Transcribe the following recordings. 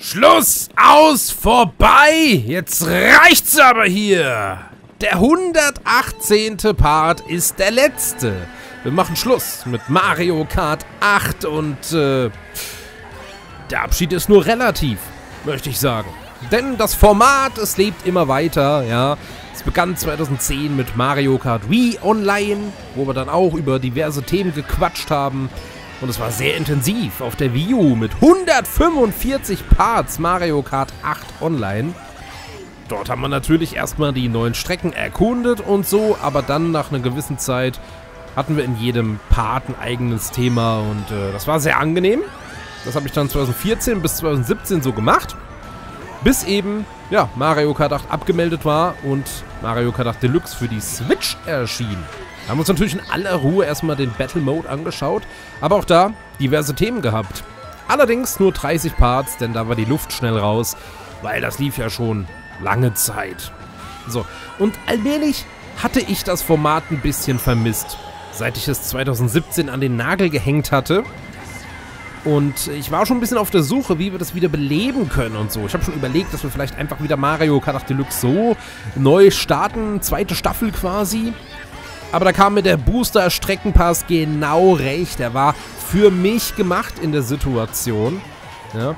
Schluss, aus, vorbei! Jetzt reicht's aber hier! Der 118. Part ist der letzte. Wir machen Schluss mit Mario Kart 8 und äh, der Abschied ist nur relativ, möchte ich sagen. Denn das Format, es lebt immer weiter, ja. Es begann 2010 mit Mario Kart Wii Online, wo wir dann auch über diverse Themen gequatscht haben. Und es war sehr intensiv auf der Wii U mit 145 Parts Mario Kart 8 Online. Dort haben wir natürlich erstmal die neuen Strecken erkundet und so, aber dann nach einer gewissen Zeit hatten wir in jedem Part ein eigenes Thema und äh, das war sehr angenehm. Das habe ich dann 2014 bis 2017 so gemacht. Bis eben, ja, Mario Kart 8 abgemeldet war und Mario Kart 8 Deluxe für die Switch erschien. Haben uns natürlich in aller Ruhe erstmal den Battle Mode angeschaut, aber auch da diverse Themen gehabt. Allerdings nur 30 Parts, denn da war die Luft schnell raus, weil das lief ja schon lange Zeit. So, und allmählich hatte ich das Format ein bisschen vermisst, seit ich es 2017 an den Nagel gehängt hatte. Und ich war schon ein bisschen auf der Suche, wie wir das wieder beleben können und so. Ich habe schon überlegt, dass wir vielleicht einfach wieder Mario Kart 8 Deluxe so neu starten, zweite Staffel quasi. Aber da kam mir der Booster Streckenpass genau recht. Er war für mich gemacht in der Situation. Ja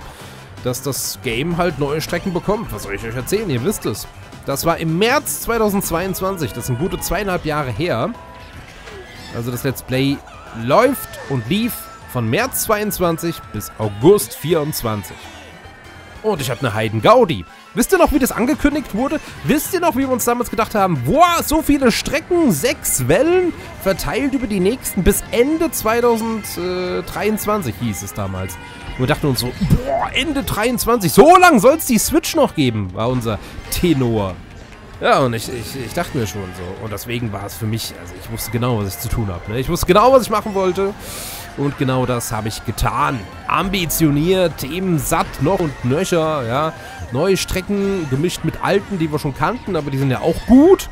dass das Game halt neue Strecken bekommt. Was soll ich euch erzählen? Ihr wisst es. Das war im März 2022. Das sind gute zweieinhalb Jahre her. Also das Let's Play läuft und lief von März 22 bis August 24. Und ich hatte eine Heiden Gaudi. Wisst ihr noch, wie das angekündigt wurde? Wisst ihr noch, wie wir uns damals gedacht haben, boah, so viele Strecken, sechs Wellen, verteilt über die nächsten bis Ende 2023 hieß es damals. Und wir dachten uns so, boah, Ende 23, so lang soll es die Switch noch geben, war unser Tenor. Ja, und ich, ich, ich dachte mir schon so. Und deswegen war es für mich, also ich wusste genau, was ich zu tun habe. Ne? Ich wusste genau, was ich machen wollte. Und genau das habe ich getan. Ambitioniert, Themen satt, noch und nöcher, ja. Neue Strecken gemischt mit alten, die wir schon kannten, aber die sind ja auch gut.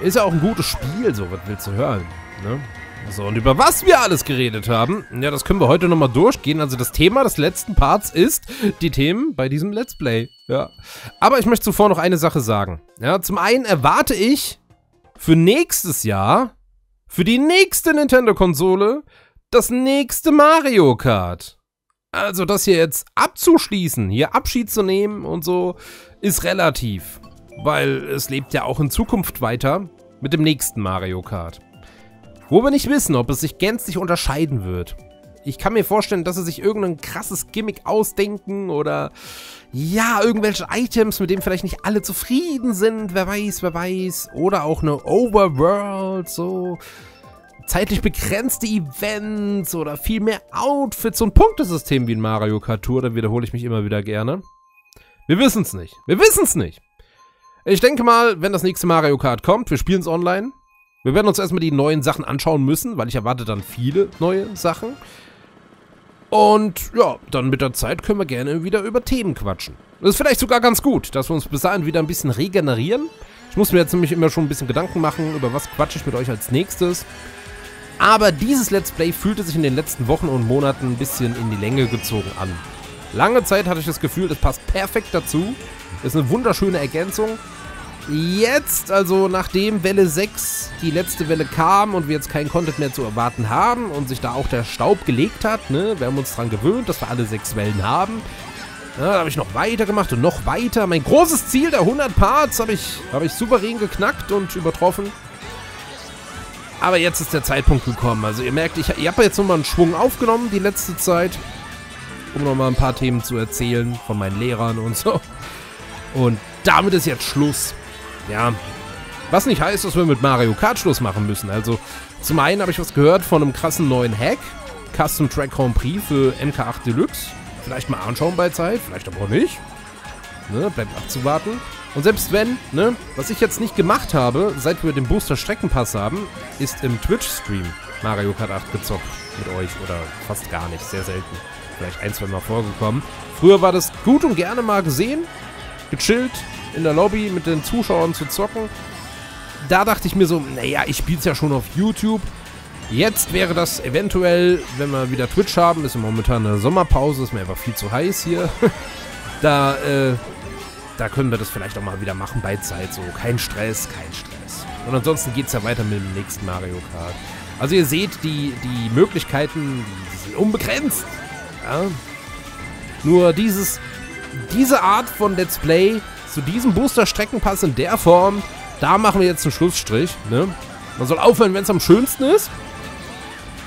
Ist ja auch ein gutes Spiel, so, was willst du hören, ne? So, und über was wir alles geredet haben, ja, das können wir heute nochmal durchgehen. Also das Thema des letzten Parts ist die Themen bei diesem Let's Play. Ja. Aber ich möchte zuvor noch eine Sache sagen. Ja, zum einen erwarte ich für nächstes Jahr, für die nächste Nintendo-Konsole, das nächste Mario Kart. Also das hier jetzt abzuschließen, hier Abschied zu nehmen und so, ist relativ. Weil es lebt ja auch in Zukunft weiter mit dem nächsten Mario Kart. Wo wir nicht wissen, ob es sich gänzlich unterscheiden wird. Ich kann mir vorstellen, dass sie sich irgendein krasses Gimmick ausdenken oder ja, irgendwelche Items, mit denen vielleicht nicht alle zufrieden sind. Wer weiß, wer weiß. Oder auch eine Overworld, so zeitlich begrenzte Events oder viel mehr Outfits und Punktesystem wie in Mario Kart Tour. Da wiederhole ich mich immer wieder gerne. Wir wissen es nicht. Wir wissen es nicht. Ich denke mal, wenn das nächste Mario Kart kommt, wir spielen es online, wir werden uns erstmal die neuen Sachen anschauen müssen, weil ich erwarte dann viele neue Sachen. Und ja, dann mit der Zeit können wir gerne wieder über Themen quatschen. Das ist vielleicht sogar ganz gut, dass wir uns bis dahin wieder ein bisschen regenerieren. Ich muss mir jetzt nämlich immer schon ein bisschen Gedanken machen, über was quatsche ich mit euch als nächstes. Aber dieses Let's Play fühlte sich in den letzten Wochen und Monaten ein bisschen in die Länge gezogen an. Lange Zeit hatte ich das Gefühl, das passt perfekt dazu. Ist eine wunderschöne Ergänzung. Jetzt, also nachdem Welle 6 die letzte Welle kam und wir jetzt kein Content mehr zu erwarten haben und sich da auch der Staub gelegt hat, ne, wir haben uns daran gewöhnt, dass wir alle sechs Wellen haben. Ja, da habe ich noch weiter gemacht und noch weiter. Mein großes Ziel der 100 Parts habe ich, hab ich souverän geknackt und übertroffen. Aber jetzt ist der Zeitpunkt gekommen. Also ihr merkt, ich, ich habe jetzt nochmal einen Schwung aufgenommen die letzte Zeit, um nochmal ein paar Themen zu erzählen von meinen Lehrern und so. Und damit ist jetzt Schluss. Ja, was nicht heißt, dass wir mit Mario Kart Schluss machen müssen. Also, zum einen habe ich was gehört von einem krassen neuen Hack. Custom Track Grand Prix für MK8 Deluxe. Vielleicht mal anschauen bei Zeit, vielleicht aber auch nicht. Ne, bleibt abzuwarten. Und selbst wenn, ne, was ich jetzt nicht gemacht habe, seit wir den Booster Streckenpass haben, ist im Twitch-Stream Mario Kart 8 gezockt mit euch oder fast gar nicht, sehr selten. Vielleicht ein, zwei Mal vorgekommen. Früher war das gut und gerne mal gesehen, gechillt, in der Lobby mit den Zuschauern zu zocken. Da dachte ich mir so, naja, ich spiele es ja schon auf YouTube. Jetzt wäre das eventuell, wenn wir wieder Twitch haben, ist ja momentan eine Sommerpause, ist mir einfach viel zu heiß hier. Da, äh, da können wir das vielleicht auch mal wieder machen bei Zeit. So, kein Stress, kein Stress. Und ansonsten geht es ja weiter mit dem nächsten Mario Kart. Also ihr seht, die, die Möglichkeiten, die sind unbegrenzt. Ja? Nur dieses, diese Art von Let's Play zu diesem Booster-Streckenpass in der Form, da machen wir jetzt einen Schlussstrich. Ne? Man soll aufhören, wenn es am schönsten ist.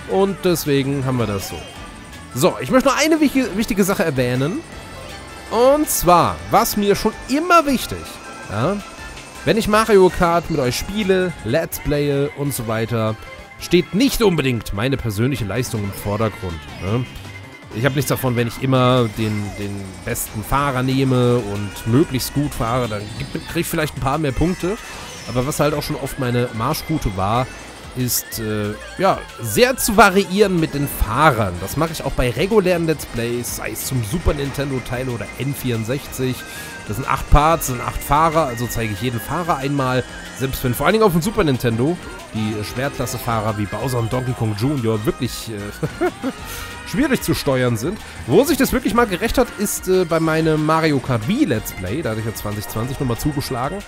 Und deswegen haben wir das so. So, ich möchte noch eine wichtige Sache erwähnen. Und zwar, was mir schon immer wichtig, ja, wenn ich Mario Kart mit euch spiele, Let's Playe und so weiter, steht nicht unbedingt meine persönliche Leistung im Vordergrund. Ne? Ich habe nichts davon, wenn ich immer den, den besten Fahrer nehme und möglichst gut fahre, dann kriege ich vielleicht ein paar mehr Punkte. Aber was halt auch schon oft meine Marschroute war, ist äh, ja sehr zu variieren mit den Fahrern. Das mache ich auch bei regulären Let's Plays, sei es zum Super Nintendo Teil oder N64. Das sind acht Parts, sind acht Fahrer, also zeige ich jeden Fahrer einmal. Selbst wenn vor allen Dingen auf dem Super Nintendo die Schwertklasse-Fahrer wie Bowser und Donkey Kong Jr. wirklich äh, schwierig zu steuern sind. Wo sich das wirklich mal gerecht hat, ist äh, bei meinem Mario Kart Wii Let's Play. Da hatte ich ja 2020 nochmal zugeschlagen.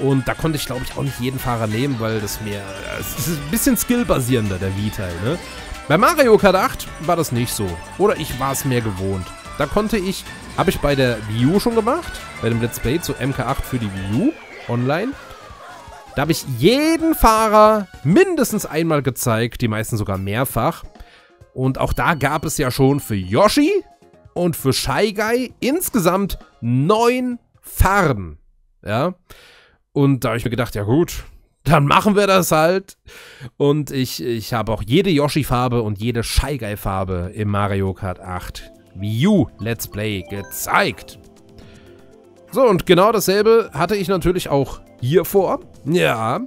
Und da konnte ich, glaube ich, auch nicht jeden Fahrer nehmen, weil das mehr. Es ist ein bisschen skillbasierender, der Wii-Teil, ne? Bei Mario Kart 8 war das nicht so. Oder ich war es mehr gewohnt. Da konnte ich, habe ich bei der Wii U schon gemacht, bei dem Let's Play zu MK8 für die Wii U online. Da habe ich jeden Fahrer mindestens einmal gezeigt, die meisten sogar mehrfach. Und auch da gab es ja schon für Yoshi und für Shy Guy insgesamt neun Farben. Ja. Und da habe ich mir gedacht, ja gut, dann machen wir das halt. Und ich, ich habe auch jede Yoshi-Farbe und jede Shy Guy-Farbe im Mario Kart 8 Wii U Let's Play gezeigt. So, und genau dasselbe hatte ich natürlich auch hier vor. Ja,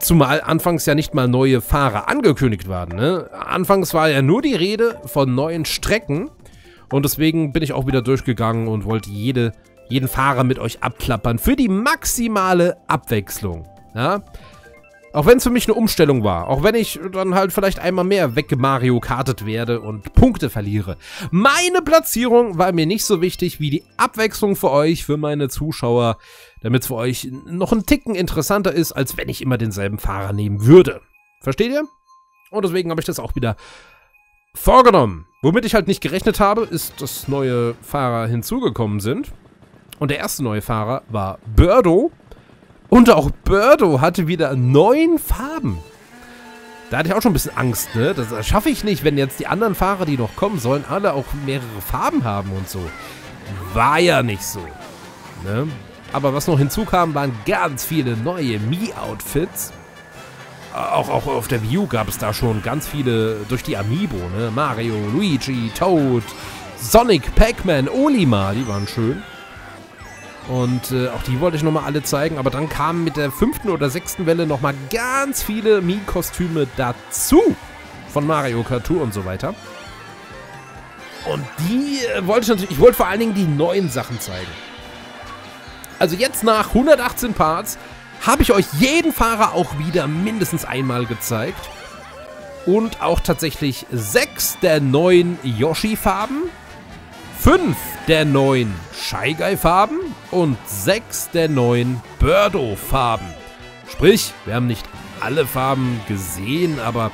zumal anfangs ja nicht mal neue Fahrer angekündigt waren. Ne? Anfangs war ja nur die Rede von neuen Strecken. Und deswegen bin ich auch wieder durchgegangen und wollte jede jeden Fahrer mit euch abklappern für die maximale Abwechslung. Ja? Auch wenn es für mich eine Umstellung war. Auch wenn ich dann halt vielleicht einmal mehr weggemario kartet werde und Punkte verliere. Meine Platzierung war mir nicht so wichtig wie die Abwechslung für euch, für meine Zuschauer, damit es für euch noch ein Ticken interessanter ist, als wenn ich immer denselben Fahrer nehmen würde. Versteht ihr? Und deswegen habe ich das auch wieder vorgenommen. Womit ich halt nicht gerechnet habe, ist, dass neue Fahrer hinzugekommen sind. Und der erste neue Fahrer war Birdo. Und auch Birdo hatte wieder neun Farben. Da hatte ich auch schon ein bisschen Angst, ne? Das schaffe ich nicht, wenn jetzt die anderen Fahrer, die noch kommen sollen, alle auch mehrere Farben haben und so. War ja nicht so. Ne? Aber was noch hinzukam, waren ganz viele neue Mii-Outfits. Auch, auch auf der View gab es da schon ganz viele durch die Amiibo, ne? Mario, Luigi, Toad, Sonic, Pac-Man, Olimar, die waren schön. Und äh, auch die wollte ich nochmal alle zeigen. Aber dann kamen mit der fünften oder sechsten Welle nochmal ganz viele Mii-Kostüme dazu. Von Mario Kart und so weiter. Und die äh, wollte ich natürlich... Ich wollte vor allen Dingen die neuen Sachen zeigen. Also jetzt nach 118 Parts habe ich euch jeden Fahrer auch wieder mindestens einmal gezeigt. Und auch tatsächlich sechs der neuen Yoshi-Farben fünf der neuen Shy Guy Farben und sechs der neuen Birdo Farben. Sprich, wir haben nicht alle Farben gesehen, aber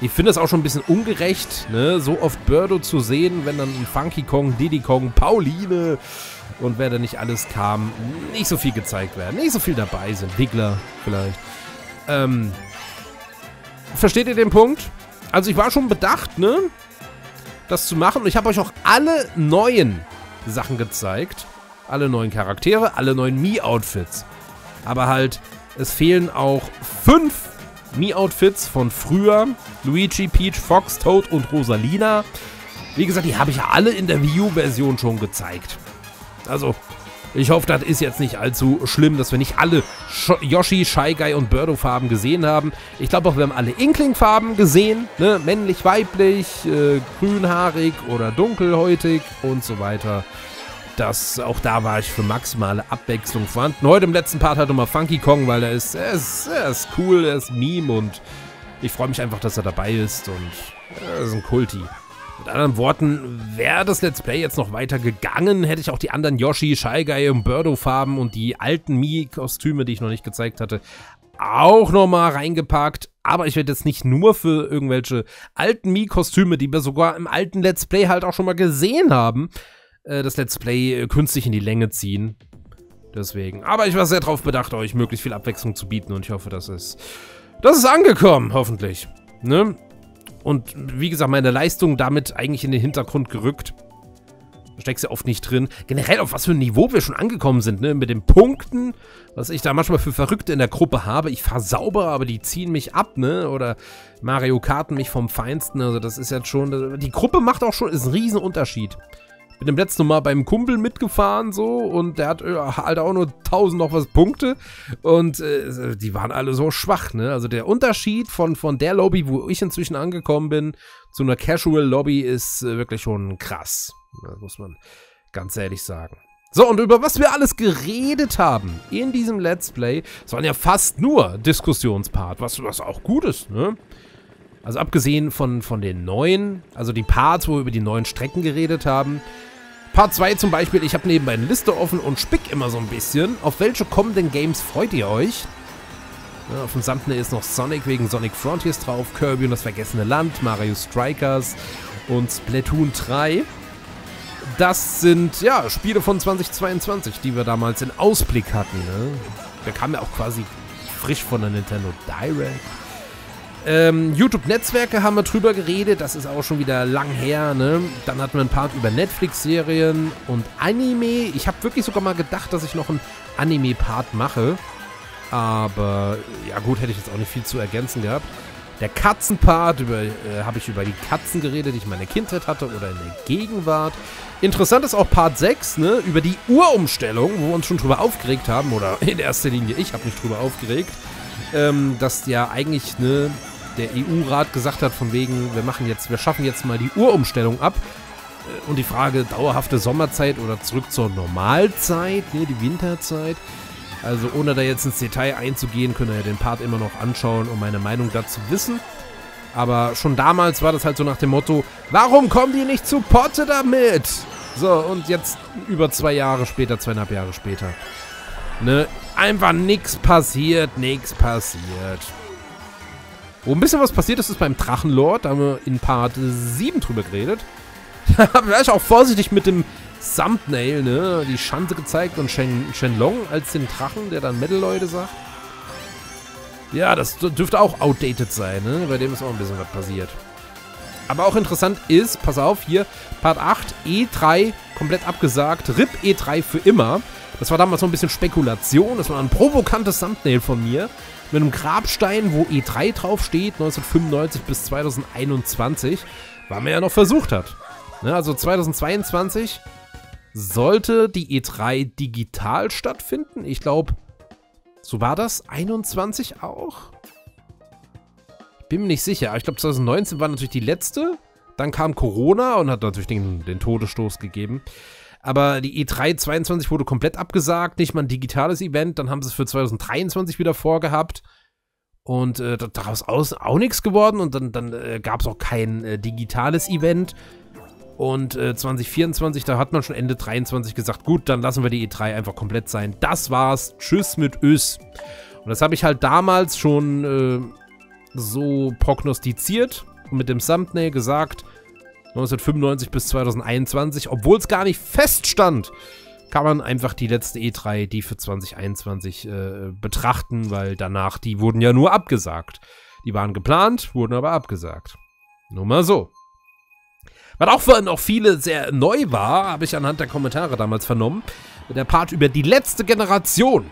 ich finde es auch schon ein bisschen ungerecht, ne? so oft Birdo zu sehen, wenn dann Funky Kong, Diddy Kong, Pauline und wer da nicht alles kam, nicht so viel gezeigt werden, nicht so viel dabei sind. Wiggler vielleicht. Ähm, versteht ihr den Punkt? Also ich war schon bedacht, ne? das zu machen. Und ich habe euch auch alle neuen Sachen gezeigt. Alle neuen Charaktere, alle neuen Mii-Outfits. Aber halt, es fehlen auch fünf Mii-Outfits von früher. Luigi, Peach, Fox, Toad und Rosalina. Wie gesagt, die habe ich ja alle in der Wii U-Version schon gezeigt. Also, ich hoffe, das ist jetzt nicht allzu schlimm, dass wir nicht alle Sh Yoshi, Shy Guy und Birdo Farben gesehen haben. Ich glaube auch, wir haben alle Inkling Farben gesehen. Ne? Männlich, weiblich, äh, grünhaarig oder dunkelhäutig und so weiter. Das, auch da war ich für maximale Abwechslung vorhanden. Heute im letzten Part hat nochmal Funky Kong, weil er ist, er ist, er ist cool, er ist Meme und ich freue mich einfach, dass er dabei ist und er ist ein Kulti. Mit anderen Worten, wäre das Let's Play jetzt noch weiter gegangen, hätte ich auch die anderen Yoshi, Shy Guy und Birdo-Farben und die alten Mii-Kostüme, die ich noch nicht gezeigt hatte, auch nochmal reingepackt. Aber ich werde jetzt nicht nur für irgendwelche alten Mii-Kostüme, die wir sogar im alten Let's Play halt auch schon mal gesehen haben, äh, das Let's Play äh, künstlich in die Länge ziehen. Deswegen. Aber ich war sehr darauf bedacht, euch möglichst viel Abwechslung zu bieten und ich hoffe, das ist, das ist angekommen, hoffentlich. Ne? Und wie gesagt, meine Leistung damit eigentlich in den Hintergrund gerückt. Steckst ja oft nicht drin. Generell, auf was für ein Niveau wir schon angekommen sind, ne? Mit den Punkten, was ich da manchmal für Verrückte in der Gruppe habe. Ich versauber, aber die ziehen mich ab, ne? Oder Mario Karten mich vom Feinsten. Also das ist jetzt schon... Die Gruppe macht auch schon... Ist ein Riesenunterschied. Bin im letzten Mal beim Kumpel mitgefahren so und der hat äh, halt auch nur 1000 noch was Punkte und äh, die waren alle so schwach, ne? Also der Unterschied von, von der Lobby, wo ich inzwischen angekommen bin, zu einer Casual Lobby ist äh, wirklich schon krass. Das muss man ganz ehrlich sagen. So, und über was wir alles geredet haben in diesem Let's Play, es waren ja fast nur Diskussionspart, was, was auch gut ist, ne? Also abgesehen von, von den neuen, also die Parts, wo wir über die neuen Strecken geredet haben, Part 2 zum Beispiel, ich habe nebenbei eine Liste offen und spick immer so ein bisschen. Auf welche kommenden Games freut ihr euch? Ja, auf dem Thumbnail ist noch Sonic wegen Sonic Frontiers drauf, Kirby und das vergessene Land, Mario Strikers und Splatoon 3. Das sind, ja, Spiele von 2022, die wir damals in Ausblick hatten. Ne? Wir kamen ja auch quasi frisch von der Nintendo Direct. Ähm, YouTube-Netzwerke haben wir drüber geredet, das ist auch schon wieder lang her, ne? Dann hatten wir ein Part über Netflix-Serien und Anime. Ich habe wirklich sogar mal gedacht, dass ich noch einen Anime-Part mache. Aber, ja gut, hätte ich jetzt auch nicht viel zu ergänzen gehabt. Der Katzenpart, über, äh, habe ich über die Katzen geredet, die ich in meiner Kindheit hatte oder in der Gegenwart. Interessant ist auch Part 6, ne, über die Uhrumstellung, wo wir uns schon drüber aufgeregt haben, oder in erster Linie ich habe mich drüber aufgeregt, ähm, dass ja eigentlich, ne, der EU-Rat gesagt hat, von wegen, wir machen jetzt, wir schaffen jetzt mal die Uhrumstellung ab. Äh, und die Frage, dauerhafte Sommerzeit oder zurück zur Normalzeit, ne, die Winterzeit. Also ohne da jetzt ins Detail einzugehen, könnt ihr ja den Part immer noch anschauen, um meine Meinung dazu wissen. Aber schon damals war das halt so nach dem Motto, warum kommen die nicht zu Potte damit? So, und jetzt über zwei Jahre später, zweieinhalb Jahre später. Ne, einfach nichts passiert, nichts passiert. Wo ein bisschen was passiert ist, ist beim Drachenlord. Da haben wir in Part 7 drüber geredet. Da war ich auch vorsichtig mit dem Thumbnail, ne? Die Schanze gezeigt und Shen Shenlong als den Drachen, der dann Metal-Leute sagt. Ja, das dürfte auch outdated sein, ne? Bei dem ist auch ein bisschen was passiert. Aber auch interessant ist, pass auf, hier, Part 8, E3 komplett abgesagt, RIP E3 für immer. Das war damals so ein bisschen Spekulation, das war ein provokantes Thumbnail von mir mit einem Grabstein, wo E3 draufsteht, 1995 bis 2021, weil man ja noch versucht hat. Ne, also 2022 sollte die E3 digital stattfinden. Ich glaube, so war das 21 auch? Ich bin mir nicht sicher, ich glaube 2019 war natürlich die letzte. Dann kam Corona und hat natürlich den, den Todesstoß gegeben. Aber die E3 22 wurde komplett abgesagt, nicht mal ein digitales Event. Dann haben sie es für 2023 wieder vorgehabt. Und äh, daraus aus, auch nichts geworden. Und dann, dann äh, gab es auch kein äh, digitales Event. Und 2024, äh, da hat man schon Ende 23 gesagt, gut, dann lassen wir die E3 einfach komplett sein. Das war's. Tschüss mit Ös. Und das habe ich halt damals schon äh, so prognostiziert und mit dem Thumbnail gesagt, 1995 bis 2021, obwohl es gar nicht feststand, kann man einfach die letzte E3, die für 2021 äh, betrachten, weil danach, die wurden ja nur abgesagt. Die waren geplant, wurden aber abgesagt. Nur mal so. Was auch für noch viele sehr neu war, habe ich anhand der Kommentare damals vernommen, der Part über die letzte Generation.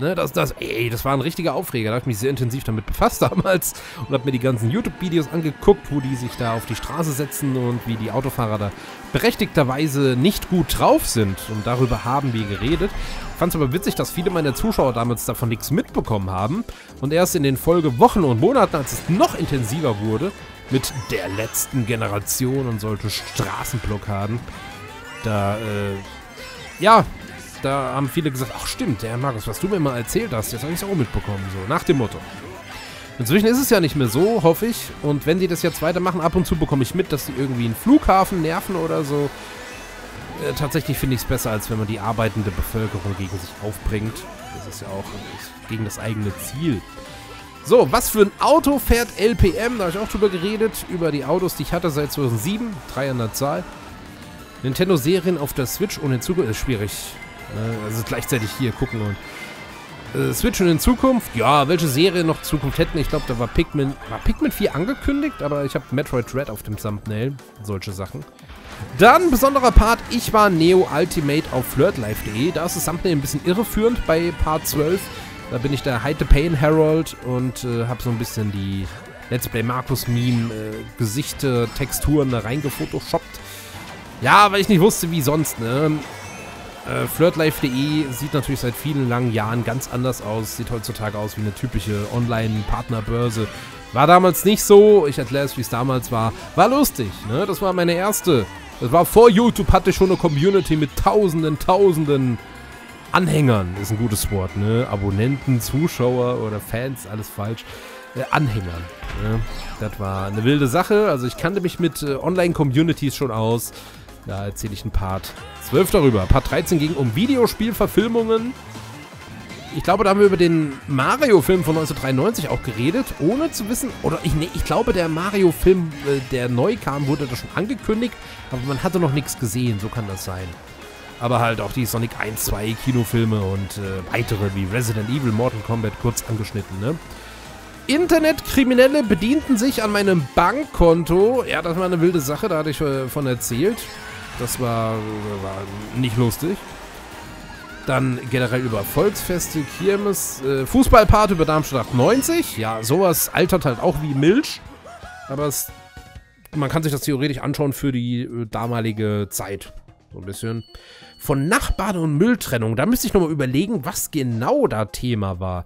Ne, das, das, ey, das war ein richtiger Aufreger. Da habe ich mich sehr intensiv damit befasst damals und habe mir die ganzen YouTube-Videos angeguckt, wo die sich da auf die Straße setzen und wie die Autofahrer da berechtigterweise nicht gut drauf sind. Und darüber haben wir geredet. Fand es aber witzig, dass viele meiner Zuschauer damals davon nichts mitbekommen haben. Und erst in den Folgewochen und Monaten, als es noch intensiver wurde, mit der letzten Generation und solche Straßenblockaden, da, äh, ja, da haben viele gesagt, ach stimmt, der Markus, was du mir mal erzählt hast, jetzt habe ich auch mitbekommen, so nach dem Motto. Inzwischen ist es ja nicht mehr so, hoffe ich. Und wenn die das jetzt weitermachen, ab und zu bekomme ich mit, dass sie irgendwie einen Flughafen nerven oder so. Äh, tatsächlich finde ich es besser, als wenn man die arbeitende Bevölkerung gegen sich aufbringt. Das ist ja auch gegen das eigene Ziel. So, was für ein Auto fährt LPM? Da habe ich auch drüber geredet, über die Autos, die ich hatte seit 2007. 300 Zahl. Nintendo-Serien auf der Switch in Zukunft ist schwierig. Ne? Also gleichzeitig hier gucken und äh, Switch in Zukunft, ja, welche Serie noch Zukunft hätten. Ich glaube, da war Pikmin, war Pikmin 4 angekündigt, aber ich habe Metroid Dread auf dem Thumbnail. Solche Sachen. Dann, besonderer Part, ich war Neo Ultimate auf flirtlife.de. Da ist das Thumbnail ein bisschen irreführend bei Part 12. Da bin ich der Hide the Pain Herald und äh, habe so ein bisschen die Let's Play Markus Meme äh, Gesichter, Texturen da reingefotoshoppt. Ja, weil ich nicht wusste, wie sonst, ne? Äh, Flirtlife.de sieht natürlich seit vielen langen Jahren ganz anders aus. Sieht heutzutage aus wie eine typische Online-Partnerbörse. War damals nicht so. Ich erkläre es, wie es damals war. War lustig, ne? Das war meine erste. Das war vor YouTube, hatte schon eine Community mit tausenden, tausenden Anhängern. Ist ein gutes Wort, ne? Abonnenten, Zuschauer oder Fans, alles falsch. Äh, Anhängern. Ne? Das war eine wilde Sache. Also ich kannte mich mit äh, Online-Communities schon aus. Da erzähle ich ein Part 12 darüber. Part 13 ging um Videospielverfilmungen. Ich glaube, da haben wir über den Mario-Film von 1993 auch geredet, ohne zu wissen, oder ich, nee, ich glaube, der Mario-Film, äh, der neu kam, wurde da schon angekündigt, aber man hatte noch nichts gesehen, so kann das sein. Aber halt auch die Sonic 1, 2 Kinofilme und äh, weitere wie Resident Evil, Mortal Kombat kurz angeschnitten, ne? Internetkriminelle bedienten sich an meinem Bankkonto. Ja, das war eine wilde Sache, da hatte ich äh, von erzählt. Das war, war nicht lustig. Dann generell über Volksfeste, Kirmes, äh, Fußballpart über Darmstadt 98. Ja, sowas altert halt auch wie Milch. Aber es, man kann sich das theoretisch anschauen für die äh, damalige Zeit. So ein bisschen. Von Nachbarn und Mülltrennung. Da müsste ich nochmal überlegen, was genau da Thema war.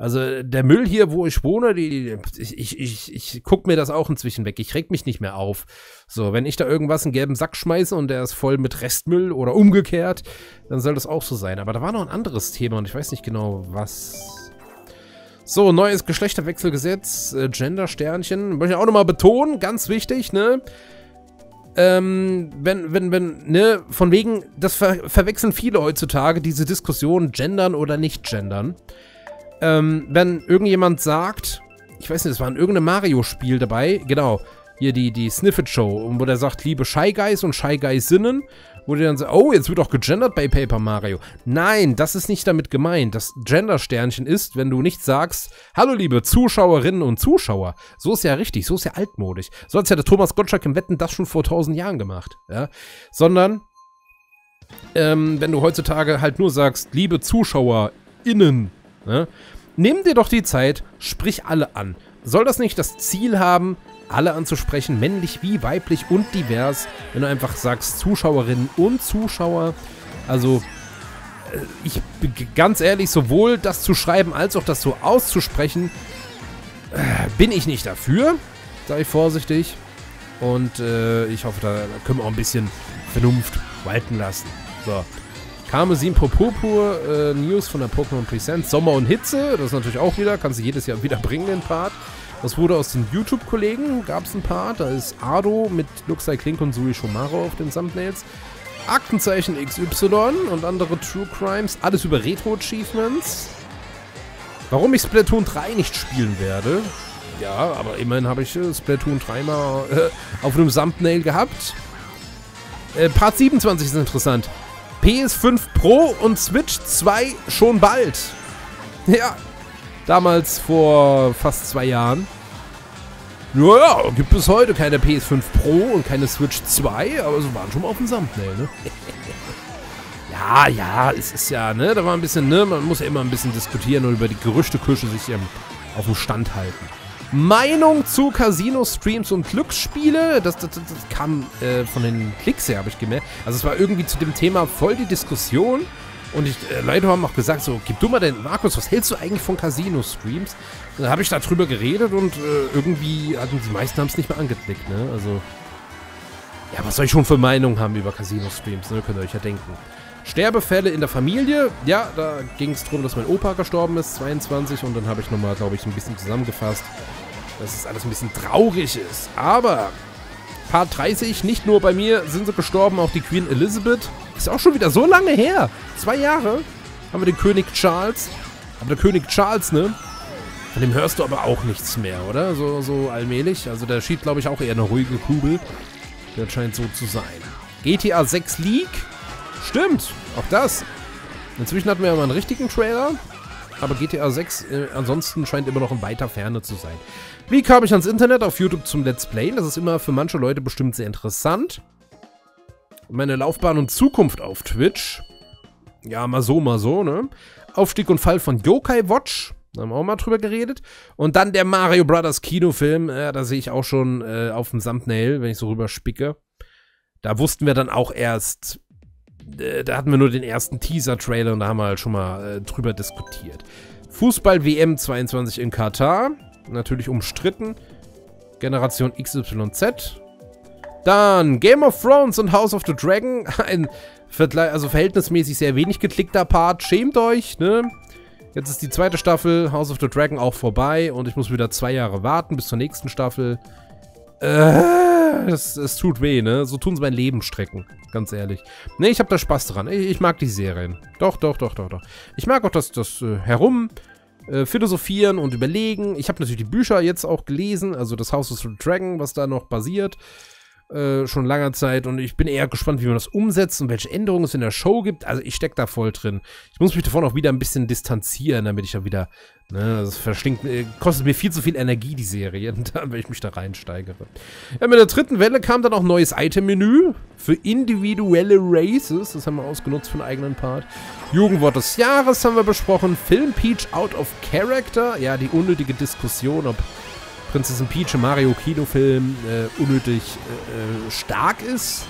Also der Müll hier, wo ich wohne, die, ich, ich, ich, ich guck mir das auch inzwischen weg. Ich reg mich nicht mehr auf. So, wenn ich da irgendwas in gelben Sack schmeiße und der ist voll mit Restmüll oder umgekehrt, dann soll das auch so sein. Aber da war noch ein anderes Thema und ich weiß nicht genau, was. So, neues Geschlechterwechselgesetz, äh, Gender-Sternchen. Möchte ich auch nochmal betonen, ganz wichtig, ne? Ähm, wenn, wenn, wenn, ne, von wegen, das ver verwechseln viele heutzutage, diese Diskussion, gendern oder nicht gendern ähm, wenn irgendjemand sagt, ich weiß nicht, es war in irgendeinem Mario-Spiel dabei, genau, hier die, die Sniffet-Show, wo der sagt, liebe Shy Guys und Shy Guysinnen, wo der dann sagt, oh, jetzt wird auch gegendert bei Paper Mario. Nein, das ist nicht damit gemeint. Das Gender-Sternchen ist, wenn du nicht sagst, hallo liebe Zuschauerinnen und Zuschauer. So ist ja richtig, so ist ja altmodisch. So hat ja der Thomas Gottschalk im Wetten das schon vor tausend Jahren gemacht. Ja? Sondern, ähm, wenn du heutzutage halt nur sagst, liebe ZuschauerInnen, Ne? Nimm dir doch die Zeit, sprich alle an. Soll das nicht das Ziel haben, alle anzusprechen, männlich wie weiblich und divers, wenn du einfach sagst Zuschauerinnen und Zuschauer. Also, äh, ich ganz ehrlich, sowohl das zu schreiben als auch das so auszusprechen, äh, bin ich nicht dafür, sage ich vorsichtig. Und äh, ich hoffe, da können wir auch ein bisschen Vernunft walten lassen. So. Karmesin Purpur äh, News von der Pokémon Presents. Sommer und Hitze, das ist natürlich auch wieder, kannst du jedes Jahr wieder bringen, den Part. Das wurde aus den YouTube-Kollegen, gab es ein Part. Da ist Ado mit Luxai Klink und Sui Shomaro auf den Thumbnails. Aktenzeichen XY und andere True Crimes. Alles über Retro-Achievements. Warum ich Splatoon 3 nicht spielen werde. Ja, aber immerhin habe ich äh, Splatoon 3 mal äh, auf einem Thumbnail gehabt. Äh, Part 27 ist interessant. PS5 Pro und Switch 2 schon bald. Ja, damals vor fast zwei Jahren. Naja, gibt es heute keine PS5 Pro und keine Switch 2, aber sie waren schon mal auf dem Thumbnail, ne? ja, ja, es ist ja, ne, da war ein bisschen, ne, man muss ja immer ein bisschen diskutieren und über die Gerüchteküche sich ähm, auf dem Stand halten. Meinung zu Casino-Streams und Glücksspiele. Das, das, das kam äh, von den Klicks her, habe ich gemerkt. Also es war irgendwie zu dem Thema voll die Diskussion. Und ich, äh, Leute haben auch gesagt, so, gib du mal den, Markus, was hältst du eigentlich von Casino-Streams? Dann habe ich da drüber geredet und äh, irgendwie, also die meisten haben es nicht mehr angeklickt, ne? Also, ja, was soll ich schon für Meinung haben über Casino-Streams, ne? Könnt ihr euch ja denken. Sterbefälle in der Familie. Ja, da ging es darum, dass mein Opa gestorben ist, 22. Und dann habe ich nochmal, glaube ich, ein bisschen zusammengefasst, dass es alles ein bisschen traurig ist. Aber Part 30, nicht nur bei mir sind sie gestorben, auch die Queen Elizabeth. Ist auch schon wieder so lange her. Zwei Jahre haben wir den König Charles. Aber der König Charles, ne? Von dem hörst du aber auch nichts mehr, oder? So, so allmählich. Also der schiebt, glaube ich, auch eher eine ruhige Kugel. Das scheint so zu sein. GTA 6 League. Stimmt, auch das. Inzwischen hatten wir ja mal einen richtigen Trailer. Aber GTA 6 äh, ansonsten scheint immer noch in weiter Ferne zu sein. Wie kam ich ans Internet? Auf YouTube zum Let's Play. Das ist immer für manche Leute bestimmt sehr interessant. Meine Laufbahn und Zukunft auf Twitch. Ja, mal so, mal so, ne? Aufstieg und Fall von Yokai Watch. Da haben wir auch mal drüber geredet. Und dann der Mario Brothers Kinofilm. Ja, da sehe ich auch schon äh, auf dem Thumbnail, wenn ich so rüber spicke. Da wussten wir dann auch erst, äh, da hatten wir nur den ersten Teaser-Trailer und da haben wir halt schon mal äh, drüber diskutiert. Fußball-WM 22 in Katar. Natürlich umstritten. Generation XYZ. Dann Game of Thrones und House of the Dragon. Ein also verhältnismäßig sehr wenig geklickter Part. Schämt euch, ne? Jetzt ist die zweite Staffel House of the Dragon auch vorbei und ich muss wieder zwei Jahre warten bis zur nächsten Staffel. Äh, es, es tut weh, ne? So tun sie mein Leben strecken, ganz ehrlich. Ne, ich habe da Spaß dran. Ich, ich, mag die Serien. Doch, doch, doch, doch, doch. Ich mag auch das, das äh, Herum, äh, philosophieren und überlegen. Ich habe natürlich die Bücher jetzt auch gelesen, also das House of the Dragon, was da noch basiert. Äh, schon langer Zeit und ich bin eher gespannt, wie man das umsetzt und welche Änderungen es in der Show gibt. Also ich stecke da voll drin. Ich muss mich davon auch wieder ein bisschen distanzieren, damit ich da wieder, ne, das verstinkt, äh, kostet mir viel zu viel Energie, die Serie, wenn ich mich da reinsteigere. Ja, mit der dritten Welle kam dann auch neues Item-Menü für individuelle Races. Das haben wir ausgenutzt für einen eigenen Part. Jugendwort des Jahres haben wir besprochen. Film Peach Out of Character. Ja, die unnötige Diskussion, ob Prinzessin Peach im Mario Kinofilm äh, unnötig äh, äh, stark ist.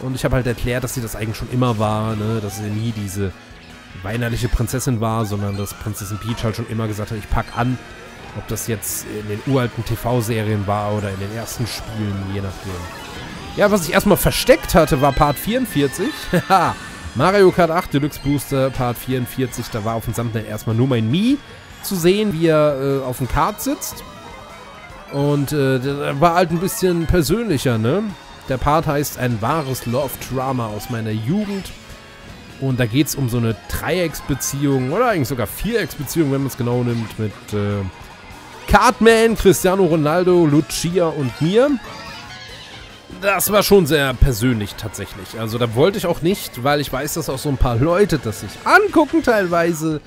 Und ich habe halt erklärt, dass sie das eigentlich schon immer war, ne? dass sie nie diese weinerliche Prinzessin war, sondern dass Prinzessin Peach halt schon immer gesagt hat, ich pack an. Ob das jetzt in den uralten TV-Serien war oder in den ersten Spielen, je nachdem. Ja, was ich erstmal versteckt hatte, war Part 44. Mario Kart 8 Deluxe Booster, Part 44. Da war auf dem Thumbnail erstmal nur mein Mii zu sehen, wie er äh, auf dem Kart sitzt. Und äh, der war halt ein bisschen persönlicher, ne? Der Part heißt ein wahres Love-Drama aus meiner Jugend. Und da geht es um so eine Dreiecksbeziehung oder eigentlich sogar Vierecksbeziehung, wenn man es genau nimmt, mit äh, Cartman, Cristiano Ronaldo, Lucia und mir. Das war schon sehr persönlich tatsächlich. Also da wollte ich auch nicht, weil ich weiß, dass auch so ein paar Leute das sich angucken teilweise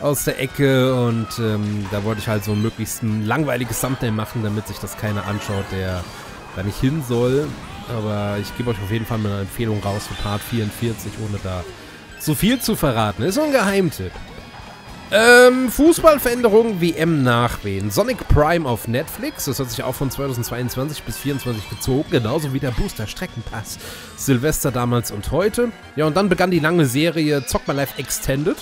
aus der Ecke und ähm, da wollte ich halt so möglichst ein langweiliges Thumbnail machen, damit sich das keiner anschaut, der da nicht hin soll. Aber ich gebe euch auf jeden Fall mal eine Empfehlung raus für Part 44, ohne da zu viel zu verraten. Ist so ein Geheimtipp. Ähm, Fußballveränderung, WM-Nachwehen. Sonic Prime auf Netflix. Das hat sich auch von 2022 bis 2024 gezogen. Genauso wie der Booster Streckenpass. Silvester damals und heute. Ja, und dann begann die lange Serie Zock My Life Extended.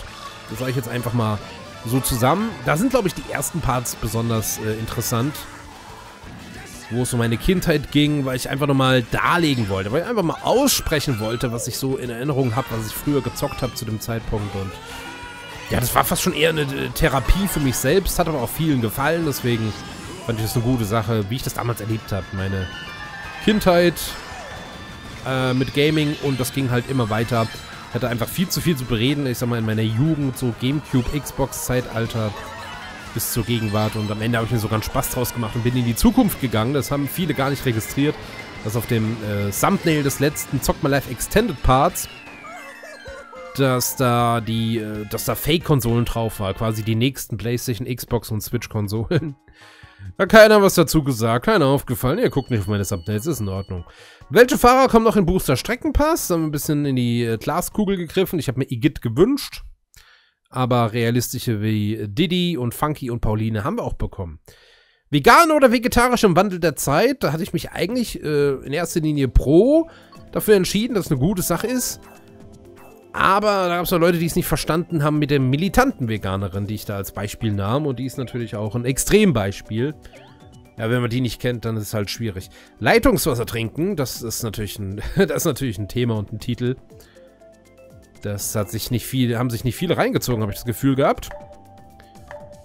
Das sage ich jetzt einfach mal so zusammen. Da sind, glaube ich, die ersten Parts besonders äh, interessant. Wo es um meine Kindheit ging, weil ich einfach nochmal darlegen wollte. Weil ich einfach mal aussprechen wollte, was ich so in Erinnerung habe, was ich früher gezockt habe zu dem Zeitpunkt. Und ja, das war fast schon eher eine äh, Therapie für mich selbst. Hat aber auch vielen gefallen. Deswegen fand ich das eine gute Sache, wie ich das damals erlebt habe. Meine Kindheit äh, mit Gaming und das ging halt immer weiter. Ich hatte einfach viel zu viel zu bereden. Ich sag mal, in meiner Jugend, so Gamecube, Xbox-Zeitalter bis zur Gegenwart. Und am Ende habe ich mir sogar einen Spaß draus gemacht und bin in die Zukunft gegangen. Das haben viele gar nicht registriert. Dass auf dem äh, Thumbnail des letzten Zock My Life Extended Parts, dass da die, äh, dass da Fake-Konsolen drauf war. Quasi die nächsten PlayStation, Xbox und Switch-Konsolen. Hat keiner was dazu gesagt, keiner aufgefallen. Ihr guckt nicht auf meine Thumbnails, ist in Ordnung. Welche Fahrer kommen noch in Booster Streckenpass? Da haben wir ein bisschen in die äh, Glaskugel gegriffen. Ich habe mir Igitt gewünscht. Aber realistische wie Diddy und Funky und Pauline haben wir auch bekommen. Vegan oder vegetarisch im Wandel der Zeit, da hatte ich mich eigentlich äh, in erster Linie pro dafür entschieden, dass es eine gute Sache ist. Aber da gab es auch Leute, die es nicht verstanden haben mit der militanten Veganerin, die ich da als Beispiel nahm. Und die ist natürlich auch ein Extrembeispiel. Ja, wenn man die nicht kennt, dann ist es halt schwierig. Leitungswasser trinken, das ist natürlich ein, das ist natürlich ein Thema und ein Titel. Das hat sich nicht viel, haben sich nicht viele reingezogen, habe ich das Gefühl gehabt.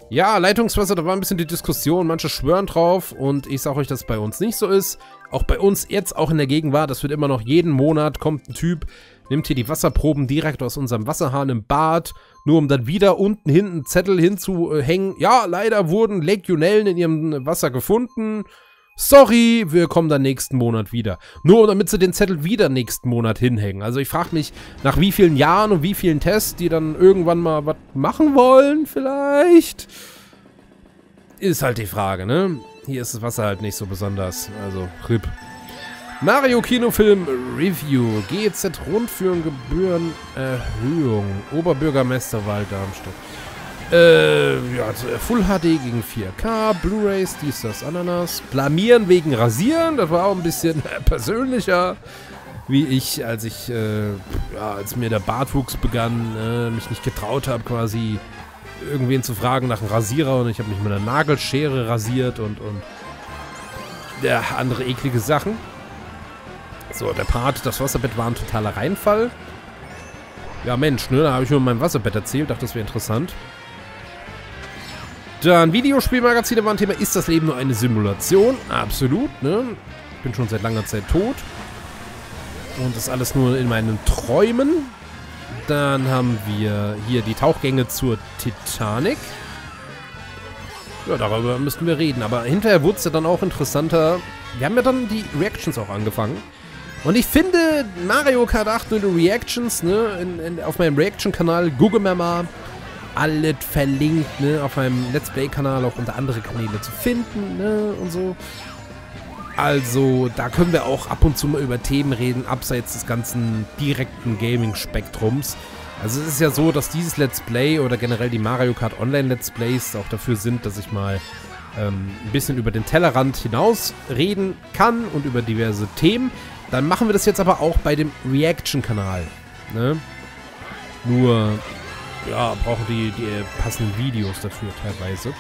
Ja, Leitungswasser, da war ein bisschen die Diskussion. Manche schwören drauf und ich sage euch, dass es bei uns nicht so ist. Auch bei uns jetzt, auch in der Gegenwart, das wird immer noch jeden Monat kommt ein Typ, nimmt hier die Wasserproben direkt aus unserem Wasserhahn im Bad, nur um dann wieder unten hinten Zettel hinzuhängen. Ja, leider wurden Legionellen in ihrem Wasser gefunden. Sorry, wir kommen dann nächsten Monat wieder. Nur damit sie den Zettel wieder nächsten Monat hinhängen. Also ich frage mich, nach wie vielen Jahren und wie vielen Tests, die dann irgendwann mal was machen wollen, vielleicht? Ist halt die Frage, ne? Hier ist das Wasser halt nicht so besonders. Also, RIP. Mario Kinofilm Review. GEZ Rundführung Erhöhung. Oberbürgermeisterwahl Darmstadt. Äh, ja, also Full HD gegen 4K, Blu-rays, dies, das, Ananas. Blamieren wegen Rasieren, das war auch ein bisschen persönlicher, wie ich, als ich, äh, ja, als mir der Bartwuchs begann, äh, mich nicht getraut habe, quasi irgendwen zu fragen nach einem Rasierer und ich habe mich mit einer Nagelschere rasiert und, und ja, andere eklige Sachen. So, der Part, das Wasserbett war ein totaler Reinfall. Ja, Mensch, ne, da habe ich mir mein Wasserbett erzählt, dachte, das wäre interessant. Dann Videospielmagazine waren Thema. Ist das Leben nur eine Simulation? Absolut, ne? Bin schon seit langer Zeit tot. Und das alles nur in meinen Träumen. Dann haben wir hier die Tauchgänge zur Titanic. Ja, darüber müssten wir reden. Aber hinterher wurde es ja dann auch interessanter. Wir haben ja dann die Reactions auch angefangen. Und ich finde, Mario Kart 8 nur die Reactions, ne, in, in, auf meinem Reaction-Kanal, google mir mal, alles verlinkt, ne, auf meinem Let's Play-Kanal auch unter andere Kanäle zu finden, ne, und so. Also, da können wir auch ab und zu mal über Themen reden, abseits des ganzen direkten Gaming-Spektrums. Also es ist ja so, dass dieses Let's Play oder generell die Mario Kart Online Let's Plays auch dafür sind, dass ich mal ähm, ein bisschen über den Tellerrand hinaus reden kann und über diverse Themen. Dann machen wir das jetzt aber auch bei dem Reaction-Kanal. Ne? Nur ja, brauchen die, die passenden Videos dafür teilweise.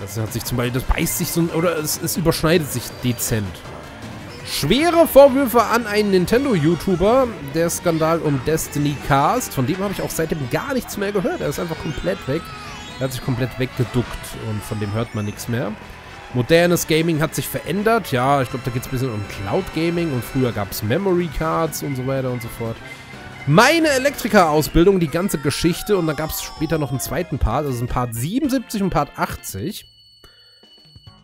Das hat sich zum Beispiel, das beißt sich so, oder es, es überschneidet sich dezent. Schwere Vorwürfe an einen Nintendo-YouTuber. Der Skandal um Destiny Cast. Von dem habe ich auch seitdem gar nichts mehr gehört. Er ist einfach komplett weg. Er hat sich komplett weggeduckt und von dem hört man nichts mehr. Modernes Gaming hat sich verändert. Ja, ich glaube, da geht es ein bisschen um Cloud Gaming und früher gab es Memory Cards und so weiter und so fort. Meine Elektriker-Ausbildung, die ganze Geschichte. Und dann gab es später noch einen zweiten Part. Also ein Part 77 und Part 80.